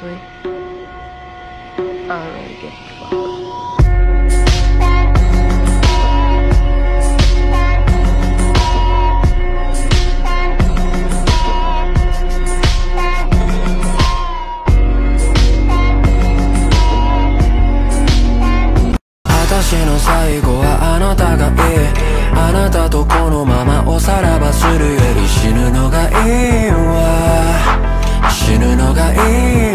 seriously? I don't really give a fuck. ¡Gracias!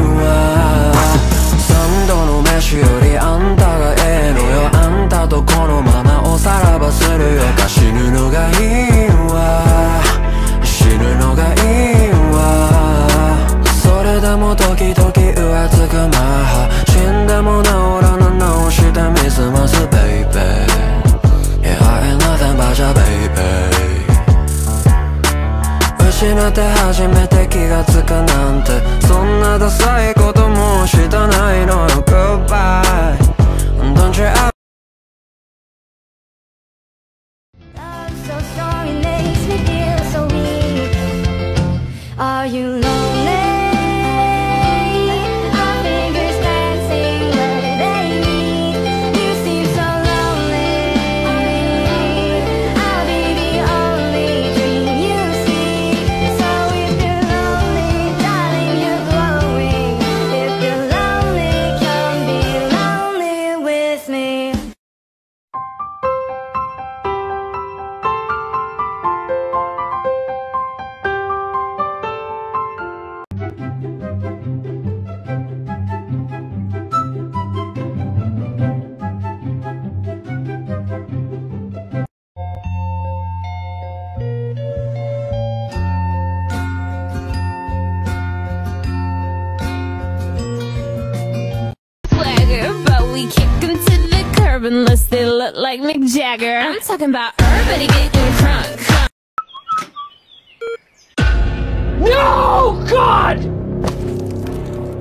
でも時々浮つくマハ死んでも治らぬ直してみすます baby Yeah I ain't nothing but your baby 失って初めて気がつくなんてそんなダサいこともしたないのよ Goodbye Don't you ever Are you lonely? But we kick 'em to the curb unless they look like Mick Jagger. I'm talking about everybody get in crunk. No! God!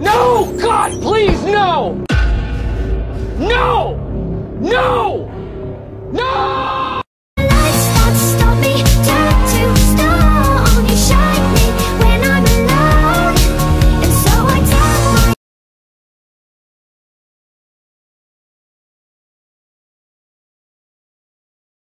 No! God, please, no! No! No!